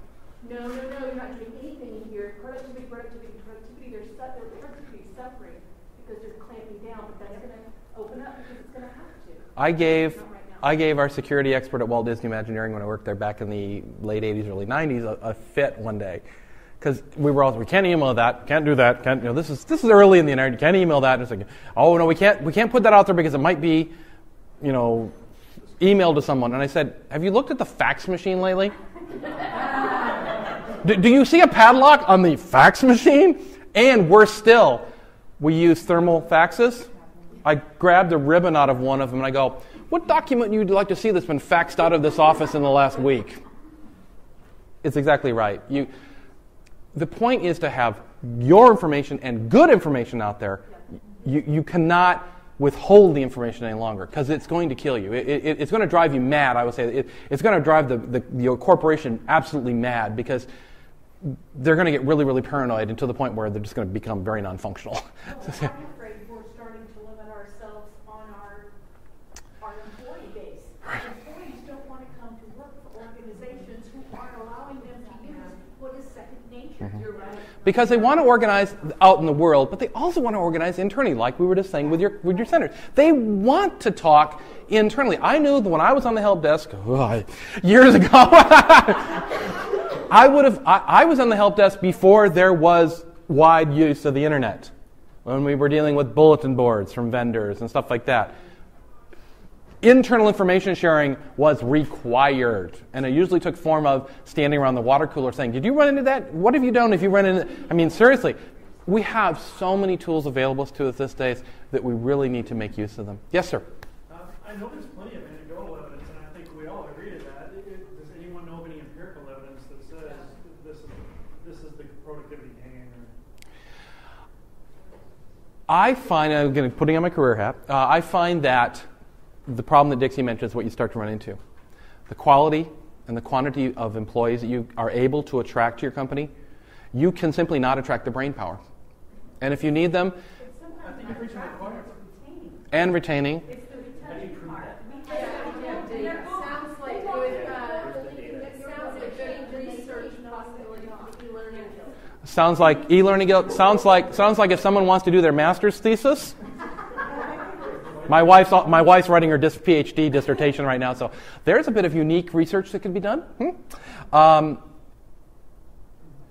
no, no, no, you're not doing anything in here. Productivity, productivity, productivity. They're su- their productivity is suffering because they're clamping down, but that's going to open up because it's going to have to.
I gave. I gave our security expert at Walt Disney Imagineering when I worked there back in the late 80s, early 90s a, a fit one day because we were all we can't email that, can't do that, can't you know this is this is early in the internet, you can't email that. And it's like, oh no, we can't we can't put that out there because it might be, you know, emailed to someone. And I said, have you looked at the fax machine lately? do, do you see a padlock on the fax machine? And worse still, we use thermal faxes. I grabbed a ribbon out of one of them and I go, what document you'd like to see that's been faxed out of this office in the last week? It's exactly right. You, the point is to have your information and good information out there. You, you cannot withhold the information any longer because it's going to kill you. It, it, it's going to drive you mad, I would say. It, it's going to drive the, the, your corporation absolutely mad because they're going to get really, really paranoid until the point where they're just going to become very non functional.
Well, I'm afraid we're starting to limit ourselves on our, our employee base. Employees don't want to come to work for organizations who aren't allowing them to use what is second nature.
Mm-hmm.
You're right.
Because they want to organize out in the world, but they also want to organize internally, like we were just saying with your with your centers. They want to talk internally. I knew that when I was on the help desk oh, ugh, years ago, I would have. I, I was on the help desk before there was wide use of the internet, when we were dealing with bulletin boards from vendors and stuff like that internal information sharing was required and it usually took form of standing around the water cooler saying did you run into that what have you done if you run into i mean seriously we have so many tools available to us these days that we really need to make use of them yes sir
Uh, I know there's plenty of anecdotal evidence, and I think we all agree to that. It- Does anyone know of any empirical evidence that says this is, this is the productivity gain?
i find i'm going to putting on my career hat uh, i find that the problem that dixie mentioned is what you start to run into the quality and the quantity of employees that you are able to attract to your company you can simply not attract the brain power and if you need them
I think you're preaching to the choir.
and retaining
It's the retention part.
Sounds like good, uh, it sounds like good research possibility for e-learning.
Sounds like e-learning. guild- Sounds like sounds like if someone wants to do their master's thesis. My wife's my wife's writing her dis- PhD dissertation right now, so there's a bit of unique research that could be done. Hmm? Um,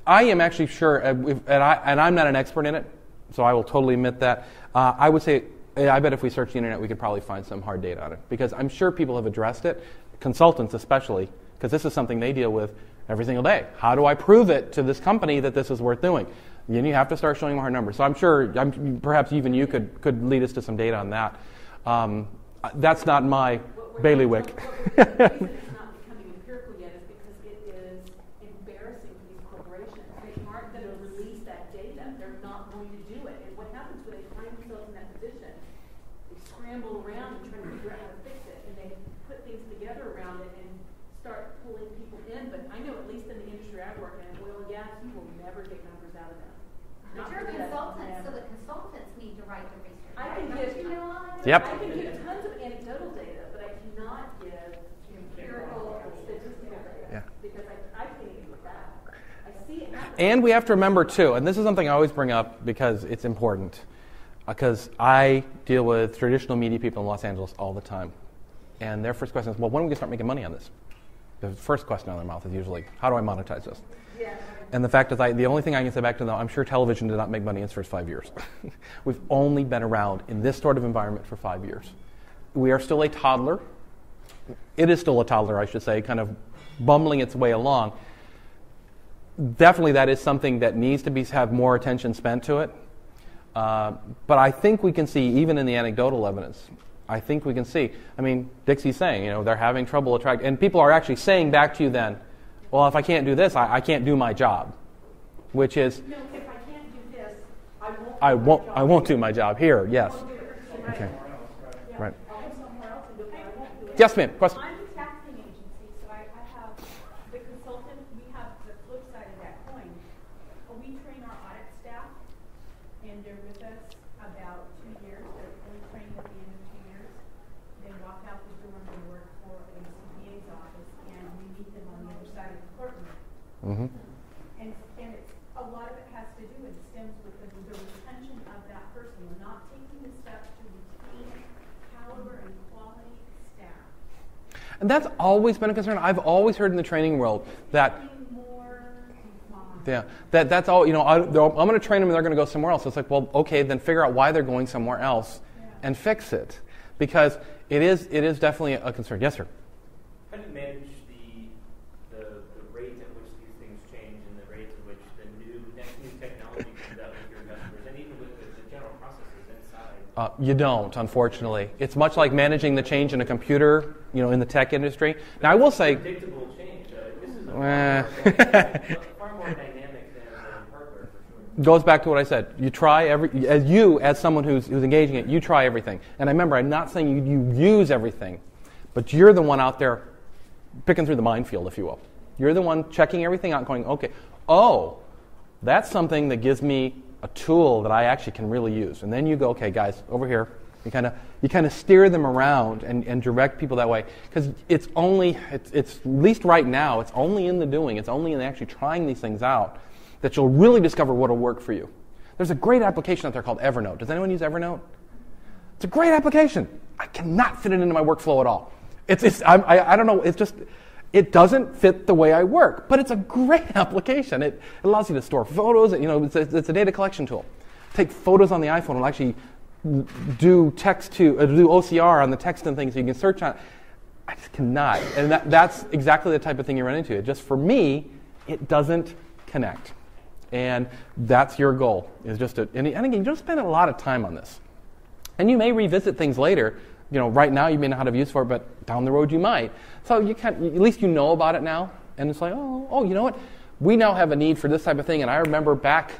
I am actually sure, uh, and, I, I'm not an expert in it, so I will totally admit that. Uh, I would say, I bet if we search the internet, we could probably find some hard data on it because I'm sure people have addressed it, consultants especially, because this is something they deal with every single day. How do I prove it to this company that this is worth doing? Then you have to start showing them hard numbers. So I'm sure, I'm, perhaps even you could, could lead us to some data on that. Um, that's not my bailiwick.
The reason it's not becoming empirical yet is because it is embarrassing for these corporations. They aren't going to release that data. They're not going to do it. And what happens when they find themselves in that position? They scramble around and try to figure out how to fix it, and they put things together around it and start pulling people in. But I know at least in the industry I work in, oil and gas, you will never get numbers out of them.
But
Not
you're a
for that,
consultant, so
never.
the consultants need to write the research.
I can
right?
give,
Don't you know all that?
Yep.
I can give tons of anecdotal data, but I cannot give empirical statistical data.
Yeah.
Because I, I can't even do that. I see it happen.
And we have to remember, too, and this is something I always bring up because it's important, uh, because I deal with traditional media people in Los Angeles all the time. And their first question is, well, when are we going to start making money on this? The first question out of their mouth is usually, how do I monetize this? And the fact is, I, the only thing I can say back to them, I'm sure television did not make money in its first five years. We've only been around in this sort of environment for five years. We are still a toddler. It is still a toddler, I should say, kind of bumbling its way along. Definitely, that is something that needs to be have more attention spent to it. Uh, but I think we can see, even in the anecdotal evidence, I think we can see. I mean, Dixie's saying, you know, they're having trouble attracting, and people are actually saying back to you then, well, if I can't do this, I, I can't do my job, which is,
No, if I can't do this, I won't. do
I
my
won't,
job.
I won't do my job here. Yes.
I'll do it somewhere
Okay. Right.
I'll go somewhere else and do it, but I won't do it.
Yes, ma'am. Question.
I'm a taxing agency, so I, I have the consultant, we have the flip side of that coin. Uh, We train our audit staff, and they're with us about two years, they're fully trained at the end of two years. They walk out the door and work for a CPA's office, and we meet them on the other side of the courtroom.
hmm
And, and it's, a lot of it has to do and stems with the, the retention of that person. We're not taking the steps to retain caliber and quality staff.
And that's always been a concern. I've always heard in the training world that
Being more defined.
Yeah, that, that's all. You know, I, I'm going to train them, and they're going to go somewhere else. It's like, well, okay, then figure out why they're going somewhere else, and fix it, because it is it is definitely a concern. Yes, sir.
How do you manage the, the, the rate at which these things change and the rate at which the new, next new technology comes out with your customers and even with the, the general processes inside?
Uh, you don't, unfortunately. It's much like managing the change in a computer, you know, in the tech industry. Now, I will say,
Predictable change. Uh, this is a far, more, dynamic than the
goes back to what I said. You try every, as you, as someone who's, who's engaging it, you try everything. And I remember, I'm not saying you, you use everything, but you're the one out there picking through the minefield, if you will. You're the one checking everything out, going, okay, oh, that's something that gives me a tool that I actually can really use. And then you go, okay, guys, over here. You kind of you kind of steer them around and, and direct people that way because it's only it's, it's at least right now it's only in the doing it's only in actually trying these things out that you'll really discover what will work for you. There's a great application out there called Evernote. Does anyone use Evernote? It's a great application. I cannot fit it into my workflow at all. It's, it's I, I don't know. It's just it doesn't fit the way I work, but it's a great application. It, allows you to store photos. You know, it's a, it's a, data collection tool. Take photos on the iPhone and actually do text to uh, do OCR on the text and things so you can search on. I just cannot, and that, that's exactly the type of thing you run into. It just for me, it doesn't connect, and that's your goal. Is just to, and again, you don't spend a lot of time on this, and you may revisit things later you know, right now you may not have use for it, but down the road you might. So you can't. at least you know about it now, and it's like, oh, oh, you know what? We now have a need for this type of thing. And I remember back,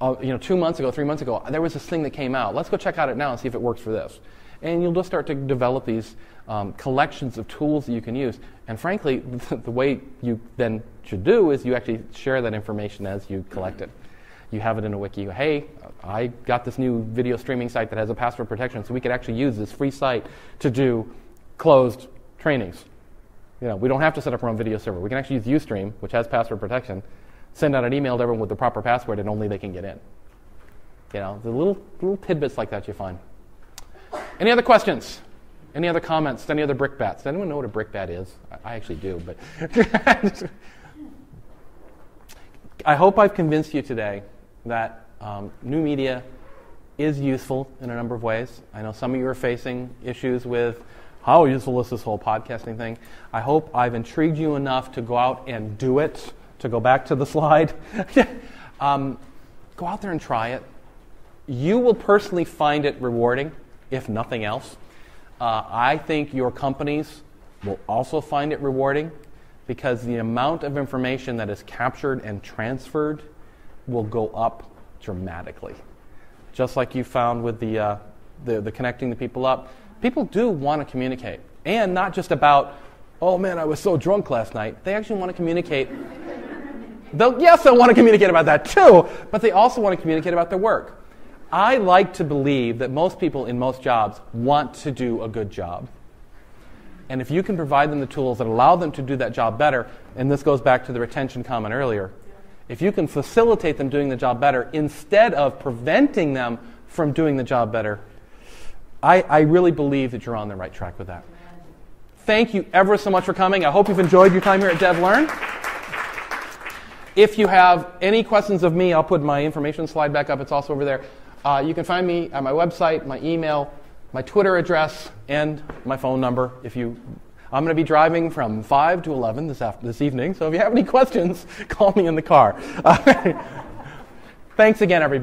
uh, you know, two months ago, three months ago, there was this thing that came out. Let's go check out it now and see if it works for this. And you'll just start to develop these um, collections of tools that you can use. And frankly, the way you then should do is you actually share that information as you collect it you have it in a wiki. Hey, I got this new video streaming site that has a password protection, so we could actually use this free site to do closed trainings. You know, we don't have to set up our own video server. We can actually use Ustream, which has password protection, send out an email to everyone with the proper password, and only they can get in. You know, the little little tidbits like that you find. Any other questions? Any other comments? Any other brickbats? Does anyone know what a brickbat is? I actually do, but I hope I've convinced you today that um, new media is useful in a number of ways. I know some of you are facing issues with how useful is this whole podcasting thing. I hope I've intrigued you enough to go out and do it. To go back to the slide, um, go out there and try it. You will personally find it rewarding, if nothing else. Uh, I think your companies will also find it rewarding because the amount of information that is captured and transferred will go up dramatically. Just like you found with the, uh, the, the connecting the people up. People do want to communicate. And not just about, oh man, I was so drunk last night. They actually want to communicate. They'll, yes, they'll want to communicate about that too, but they also want to communicate about their work. I like to believe that most people in most jobs want to do a good job. And if you can provide them the tools that allow them to do that job better, and this goes back to the retention comment earlier, if you can facilitate them doing the job better instead of preventing them from doing the job better, I, I really believe that you're on the right track with that. Thank you ever so much for coming. I hope you've enjoyed your time here at DevLearn. If you have any questions of me, I'll put my information slide back up. It's also over there. Uh, you can find me at my website, my email, my Twitter address, and my phone number if you I'm going to be driving from 5 to 11 this, after, this evening, so if you have any questions, call me in the car. Thanks again, everybody.